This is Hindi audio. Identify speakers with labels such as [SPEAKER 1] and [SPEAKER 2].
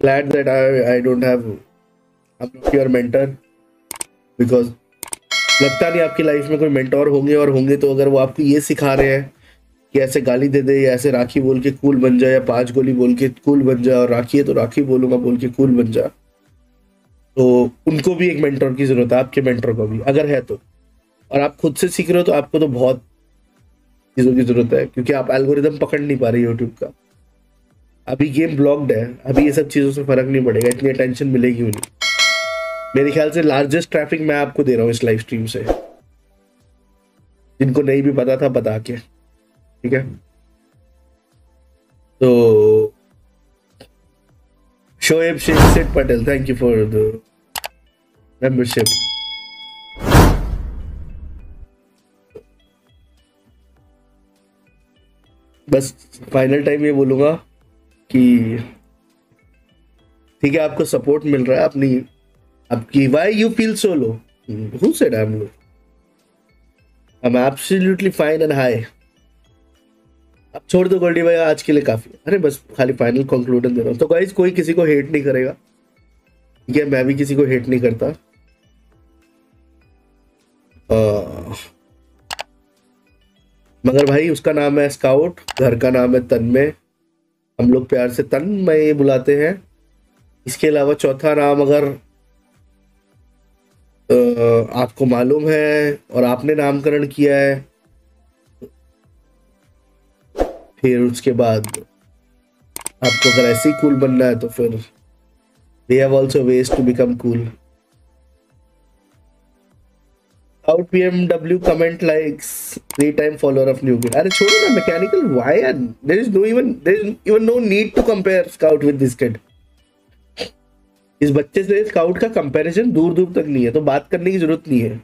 [SPEAKER 1] glad that I I don't have, I'm not your mentor, because लगता नहीं आपकी लाइफ में कोई मेंटोर होंगे और होंगे तो अगर वो आपको ये सिखा रहे हैं कि ऐसे गाली दे दे, या ऐसे राखी बोल के कूल बन जाए या पाँच गोली बोल के कूल बन जाए और राखी है तो राखी बोलूँगा, बोल के कूल बन जा। तो उनको भी एक मेंटोर की ज़रूरत है, आपके मेंटोर को भी, अगर है तो। और आप खुद से सीख रहे हो तो आपको तो बहुत चीज़ों की ज़रूरत है, क्योंकि आप एल्गोरिदम पकड़ नहीं पा रहे यूट्यूब का। अभी गेम ब्लॉक्ड है, अभी ये सब चीज़ों से फ़र्क नहीं पड़ेगा, इतनी अटेंशन मिलेगी उन्हें। मेरे ख्याल से लार्जेस्ट ट्रैफ़िक मैं आपको दे रहा हूँ इस लाइव स्ट्रीम से। जिनको नहीं भी पता था, बता के। ठीक है? तो Shoaib Shaikh Patel thank you for the membership बस फाइनल टाइम ये बोलूँगा। कि ठीक है आपको सपोर्ट मिल रहा है अपनी आपकी why you feel so low who I am low I am absolutely fine and hi अब छोड़ दो गोल्डी भाई आज के लिए काफ़ी अरे बस खाली फाइनल कंक्लूजन दे रहा हूँ। तो गाइज़ कोई किसी को हेट नहीं करेगा। ठीक है मैं भी किसी को हेट नहीं करता। आ, मगर भाई उसका नाम है स्काउट घर का नाम है तन्मय। हम लोग प्यार से तन्मय बुलाते हैं। इसके अलावा चौथा नाम अगर आपको मालूम है और आपने नामकरण किया है, फिर उसके बाद आपको अगर ऐसे ही कूल बनना है तो फिर they have also ways to become cool out PMW comment likes three time follower of new kid अरे छोड़ो ना mechanical why are there is no even there is even no need to compare scout with this kid इस बच्चे से स्काउट का कंपैरिजन दूर दूर तक नहीं है तो बात करने की ज़रूरत नहीं है।